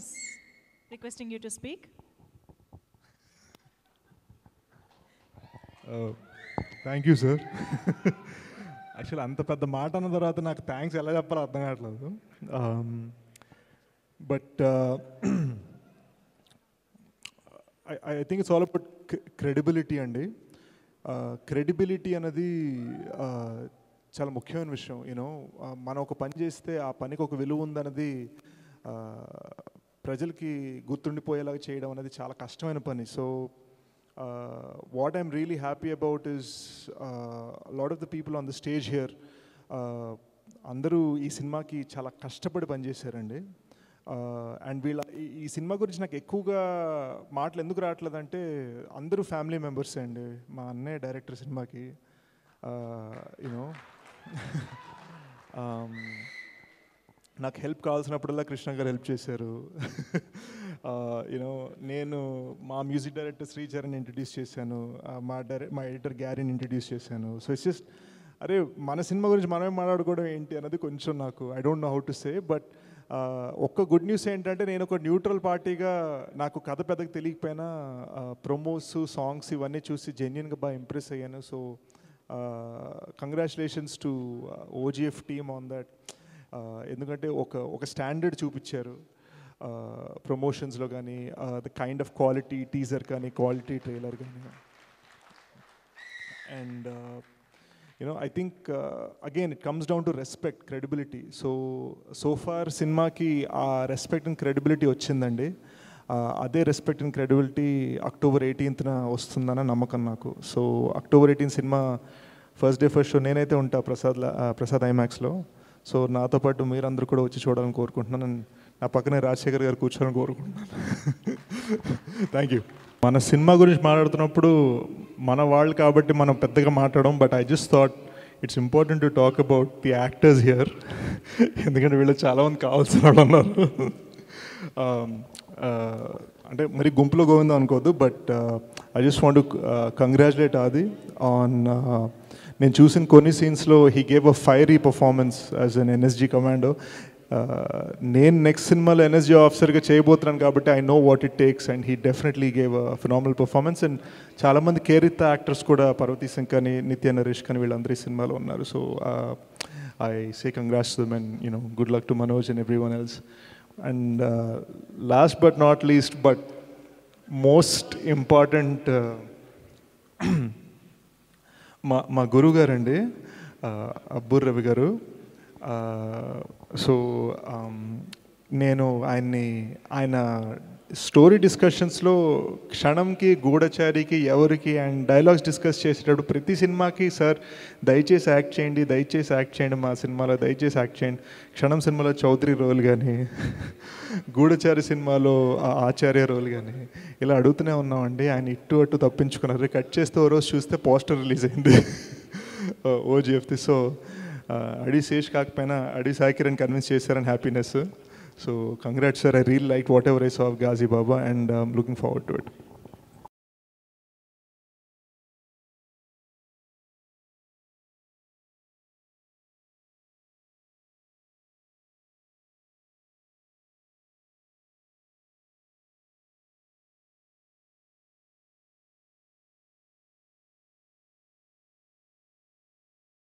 is requesting you to speak. Thank you sir actual అంత పెద్ద మాట అన్న తర్వాత నాకు థ్యాంక్స్ ఎలా చెప్పాలో అర్థం కావట్లేదు. But I think it's all about credibility అండి. Uh, క్రెడిబిలిటీ అనేది uh, చాలా ముఖ్యమైన విషయం యూనో uh, మనం ఒక పని చేస్తే ఆ పనికి ఒక విలువ ఉందన్నది ప్రజలకి గుర్తుండిపోయేలాగా చేయడం అనేది చాలా కష్టమైన పని. So what I'm really happy about is lot of the people on the stage here అందరూ ఈ సినిమాకి చాలా కష్టపడి పనిచేశారండి. Uh, అండ్ వీళ్ళ ఈ- ఈ సినిమా గురించి నాకు ఎక్కువగా మాటలు ఎందుకు రావట్లేదంటే అందరూ ఫ్యామిలీ మెంబర్స్ అండి. మా అన్నయ్య డైరెక్టర్ సినిమాకి uh, యూనో um, నాకు హెల్ప్ కావాల్సినప్పుడల్లా కృష్ణ గారు హెల్ప్ చేశారు. Uh, యూనో నేను మా మ్యూజిక్ డైరెక్టర్ శ్రీచరణ్ ఇంట్రడ్యూస్ చేశాను. Uh, మా డైరెక్ట్ మా ఎడిటర్ గ్యారీని ఇంట్రడ్యూస్ చేశాను. సో ఇట్స్ జస్ట్ అరే మన సినిమా గురించి మనమే మాట్లాడుకోవడం ఏంటి అన్నది కొంచెం నాకు I don't know how to say but ఒక్క గుడ్ న్యూస్ ఏంటంటే నేను ఒక న్యూట్రల్ పార్టీగా నాకు కథ పెద్దగా తెలియకపోయినా uh, ప్రొమోస్ సాంగ్స్ ఇవన్నీ చూసి జెన్యున్గా బాగా ఇంప్రెస్ అయ్యాను. So congratulations to OGF team on that ఎందుకంటే ఒక ఒక స్టాండర్డ్ చూపించారు. ప్రమోషన్స్లో కానీ the kind of quality teaser కానీ క్వాలిటీ ట్రైలర్ కానీ. And you know I think again it comes down to respect credibility so so far సినిమాకి ఆ రెస్పెక్ట్ అండ్ క్రెడిబిలిటీ వచ్చిందండి. అదే రెస్పెక్ట్ అండ్ క్రెడిబిలిటీ అక్టోబర్ ఎయిటీన్త్న వస్తుందన్న నమ్మకం నాకు. So October eighteen cinema first day first show నేనైతే ఉంటా ప్రసాద్ ప్రసాద్ ఐమాక్స్లో సో నాతో పాటు మీరందరూ కూడా వచ్చి చూడాలని కోరుకుంటున్నాను. నా పక్కనే రాజశేఖర్ గారు కూర్చోవాలని కోరుకుంటున్నాను. థ్యాంక్ యూ మన సినిమా గురించి మాట్లాడుతున్నప్పుడు మన వాళ్ళు కాబట్టి మనం పెద్దగా మాట్లాడడం but I just thought it's important to talk about the actors here ఎందుకంటే వీళ్ళు చాలామంది కావాల్సిన వాళ్ళు ఉన్నారు. Um, uh, అంటే మరి గుంపులో గోవిందం అనుకోవద్దు but I just want congratulate Adi on నేను చూసిన కొన్ని సీన్స్లో he gave a fiery performance as an NSG commando నేను నెక్స్ట్ సినిమాలో ఎన్ఎస్జీ ఆఫీసర్గా చేయబోతున్నాను కాబట్టి I know what it takes and he definitely gave a phenomenal performance and చాలామంది కేరిత యాక్టర్స్ కూడా పర్వతీ సింగ్ కానీ నిత్య నరేష్ కానీ వీళ్ళందరూ సినిమాలో ఉన్నారు. So I say congrats them and you know good luck to Manoj and everyone else and last but not least but most important uh, మా మా గురువు గారండి uh, అబ్బూర్ రవి గారు. Uh, సో um, నేను ఆయన్ని ఆయన స్టోరీ డిస్కషన్స్లో క్షణంకి గూఢచారికి ఎవరికి అండ్ డైలాగ్స్ డిస్కస్ చేసేటప్పుడు ప్రతి సినిమాకి సార్ దయచేసి యాక్ట్ చేయండి దయచేసి యాక్ట్ చేయండి మా సినిమాలో దయచేసి యాక్ట్ చేయండి. క్షణం సినిమాలో చౌదరి రోల్ కానీ గూఢచారి సినిమాలో ఆచార్య రోల్ కానీ ఇలా అడుగుతూనే ఉన్నామండి. ఆయన ఇటు అటు తప్పించుకున్నారు. కట్ చేస్తే ఓ రోజు చూస్తే పోస్టర్ రిలీజ్ అయింది. ఓజిఎఫ్ది సో అడి శేష్ కాకపోయినా అడి సాకిరన్ కన్విన్స్ చేశారని happiness So congrats, sir. I really liked whatever I saw of Ghazi Baba and I'm um, looking forward to it.